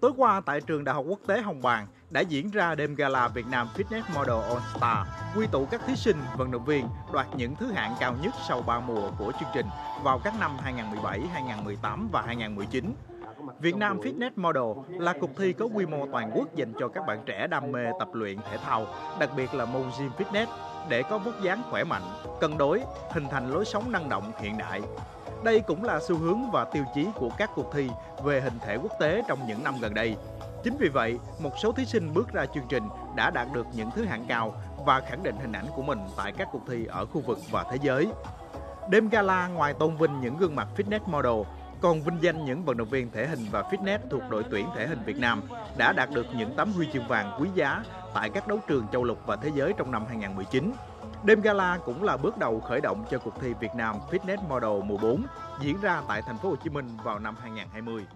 Tối qua tại trường Đại học Quốc tế Hồng Bàng đã diễn ra đêm gala Việt Nam Fitness Model All Star, quy tụ các thí sinh, vận động viên đoạt những thứ hạng cao nhất sau 3 mùa của chương trình vào các năm 2017, 2018 và 2019. Việt Nam Fitness Model là cuộc thi có quy mô toàn quốc dành cho các bạn trẻ đam mê tập luyện thể thao, đặc biệt là môn gym fitness để có vóc dáng khỏe mạnh, cân đối, hình thành lối sống năng động hiện đại. Đây cũng là xu hướng và tiêu chí của các cuộc thi về hình thể quốc tế trong những năm gần đây. Chính vì vậy, một số thí sinh bước ra chương trình đã đạt được những thứ hạng cao và khẳng định hình ảnh của mình tại các cuộc thi ở khu vực và thế giới. Đêm gala ngoài tôn vinh những gương mặt fitness model, còn vinh danh những vận động viên thể hình và fitness thuộc đội tuyển thể hình Việt Nam đã đạt được những tấm huy chương vàng quý giá tại các đấu trường châu lục và thế giới trong năm 2019. Đêm gala cũng là bước đầu khởi động cho cuộc thi Việt Nam Fitness Model mùa 4 diễn ra tại thành phố Hồ Chí Minh vào năm 2020.